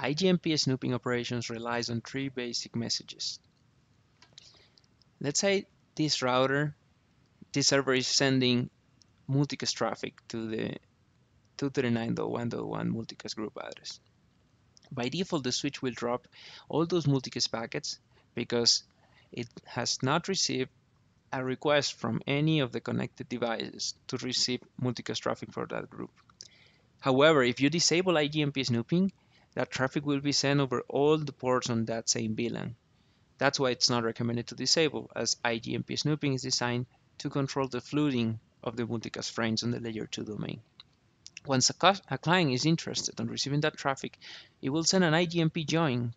IGMP snooping operations relies on three basic messages. Let's say this router, this server is sending multicast traffic to the 239.1.1 multicast group address. By default, the switch will drop all those multicast packets because it has not received a request from any of the connected devices to receive multicast traffic for that group. However, if you disable IGMP snooping, that traffic will be sent over all the ports on that same VLAN. That's why it's not recommended to disable, as IGMP snooping is designed to control the flooding of the multicast frames on the layer 2 domain. Once a, a, client is interested in receiving that traffic, it will send an IGMP join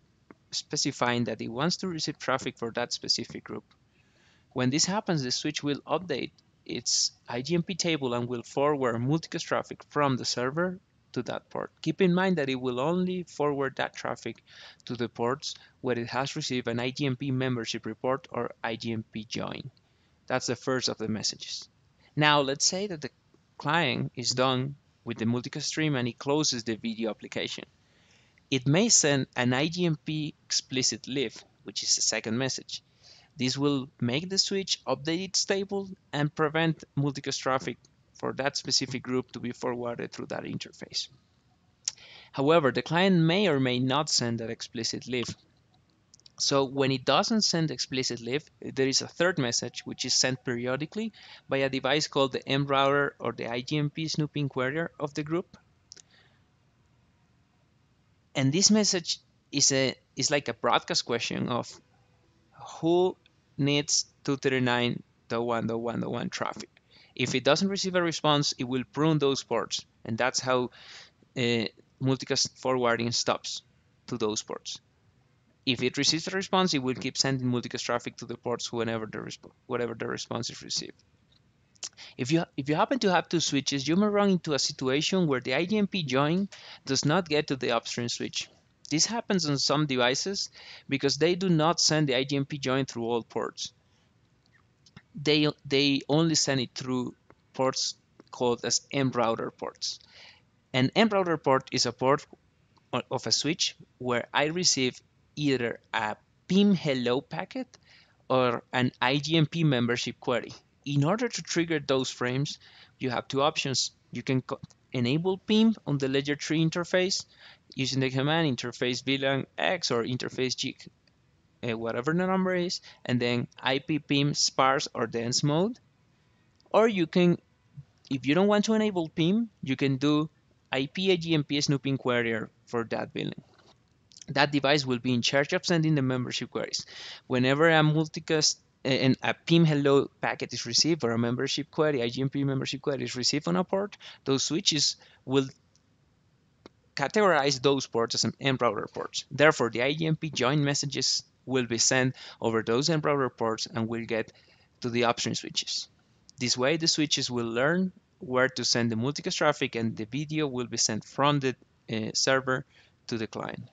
specifying that it wants to receive traffic for that specific group. When this happens, the switch will update its IGMP table and will forward multicast traffic from the server to that port. Keep in mind that it will only forward that traffic to the ports where it has received an IGMP membership report or IGMP join. That's the first of the messages. Now let's say that the client is done with the multicast stream and it closes the video application. It may send an IGMP explicit leave, which is the second message. This will make the switch update its table and prevent multicast traffic for that specific group to be forwarded through that interface. However, the client may or may not send that explicit leave. So when it doesn't send explicit leave, there is a third message which is sent periodically by a device called the mRouter or the IGMP snooping querier of the group. And this message is a is like a broadcast question of who needs 239.1.1.1 traffic. If it doesn't receive a response, it will prune those ports, and that's how uh, multicast forwarding stops to those ports. If it receives a response, it will keep sending multicast traffic to the ports whenever the whatever the response is received. If you if you happen to have two switches, you may run into a situation where the IGMP join does not get to the upstream switch. This happens on some devices because they do not send the IGMP join through all ports. They they only send it through ports called as mRouter ports. An mRouter port is a port of a switch where I receive either a PIM hello packet or an IGMP membership query. In order to trigger those frames, you have two options. You can enable PIM on the layer 3 interface using the command interface VLAN X or interface G, uh, whatever the number is, and then IP PIM sparse or dense mode. Or you can, if you don't want to enable PIM, you can do IP IGMP snooping querier for that VLAN that device will be in charge of sending the membership queries. Whenever a multicast and a PIM hello packet is received or a membership query, IGMP membership query is received on a port, those switches will categorize those ports as mRouter ports. Therefore, the IGMP join messages will be sent over those mRouter ports and will get to the upstream switches. This way, the switches will learn where to send the multicast traffic and the video will be sent from the uh, server to the client.